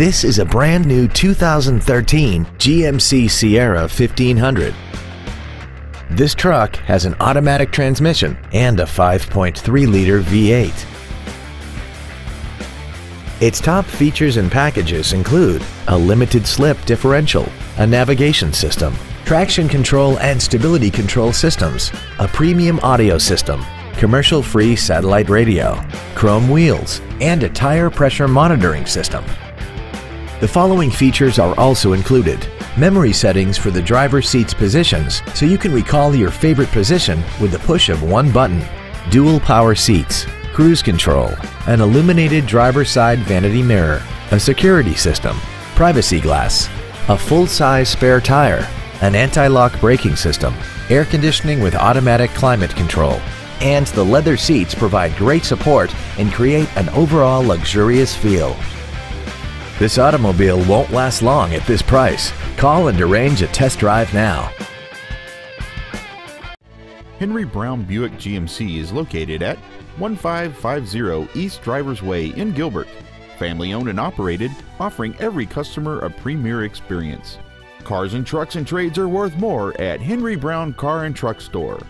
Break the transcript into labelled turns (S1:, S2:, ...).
S1: This is a brand new 2013 GMC Sierra 1500. This truck has an automatic transmission and a 5.3-liter V8. Its top features and packages include a limited slip differential, a navigation system, traction control and stability control systems, a premium audio system, commercial-free satellite radio, chrome wheels, and a tire pressure monitoring system. The following features are also included. Memory settings for the driver's seat's positions so you can recall your favorite position with the push of one button. Dual power seats, cruise control, an illuminated driver's side vanity mirror, a security system, privacy glass, a full-size spare tire, an anti-lock braking system, air conditioning with automatic climate control, and the leather seats provide great support and create an overall luxurious feel. This automobile won't last long at this price. Call and arrange a test drive now.
S2: Henry Brown Buick GMC is located at 1550 East Drivers Way in Gilbert. Family owned and operated, offering every customer a premier experience. Cars and trucks and trades are worth more at Henry Brown Car and Truck Store.